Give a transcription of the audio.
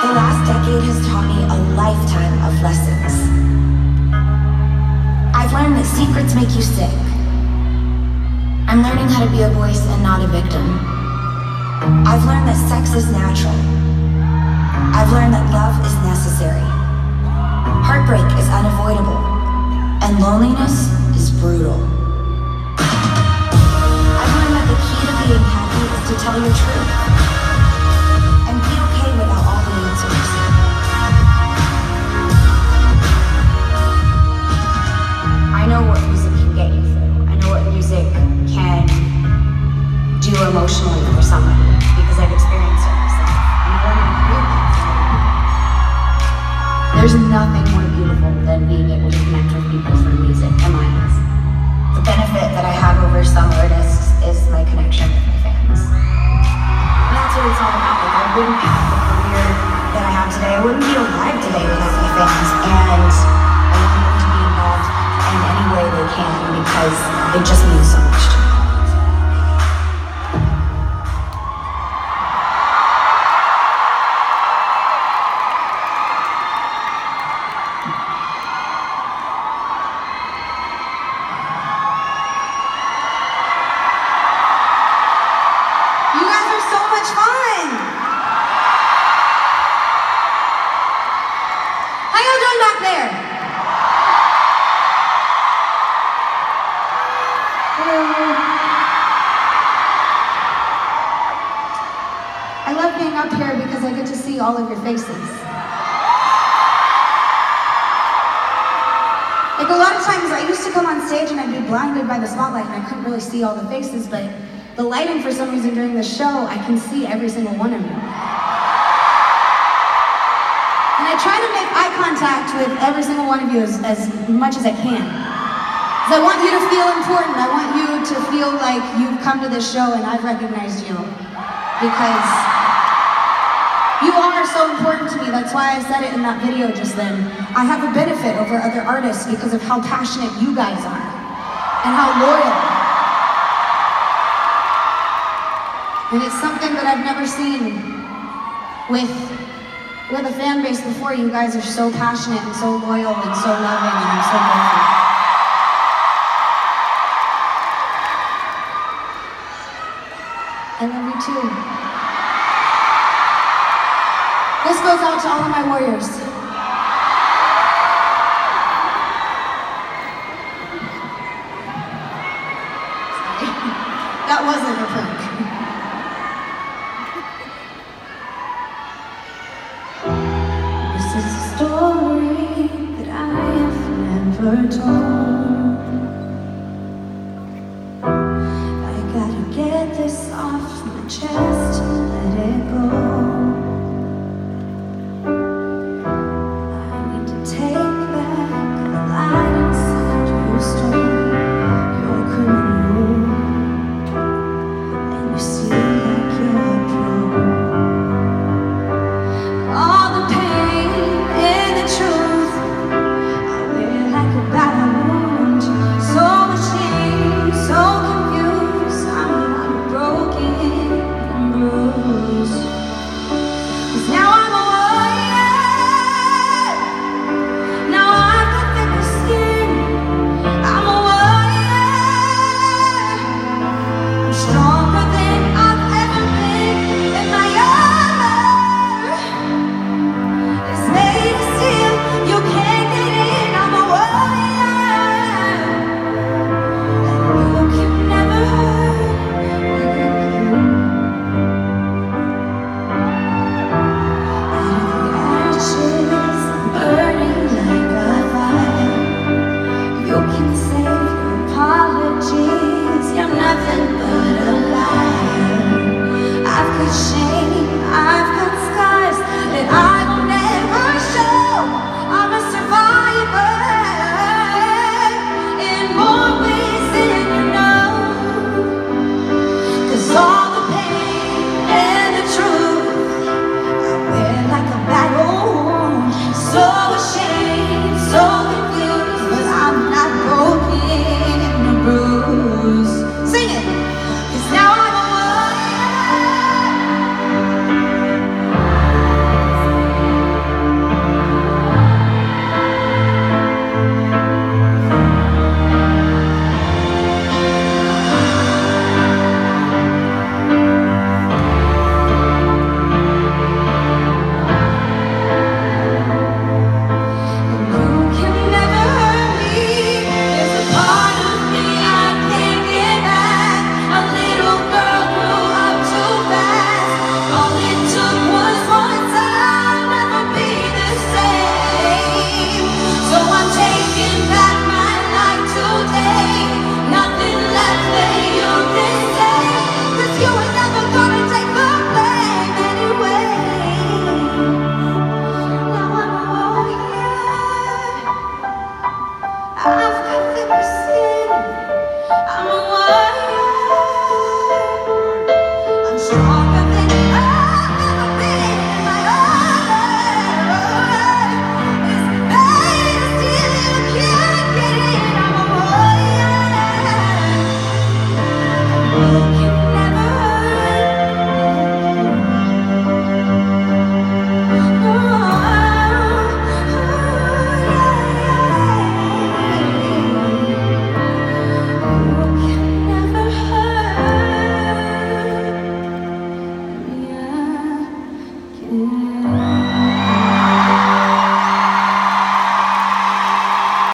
The last decade has taught me a lifetime of lessons. I've learned that secrets make you sick. I'm learning how to be a voice and not a victim. I've learned that sex is natural. I've learned that love is necessary. Heartbreak is unavoidable. And loneliness is brutal. Without my fans. And want them to be involved in any way they can because it just means so much to up here because I get to see all of your faces. Like a lot of times I used to come on stage and I'd be blinded by the spotlight and I couldn't really see all the faces, but the lighting for some reason during the show, I can see every single one of you. And I try to make eye contact with every single one of you as, as much as I can. Because I want you to feel important. I want you to feel like you've come to this show and I've recognized you. Because you all are so important to me. That's why I said it in that video just then. I have a benefit over other artists because of how passionate you guys are and how loyal. And it's something that I've never seen with with a fan base before. You guys are so passionate and so loyal and so loving, and I'm so grateful. I love you too. Goes out to all of my warriors. That wasn't a prank. This is a story that I have never told. take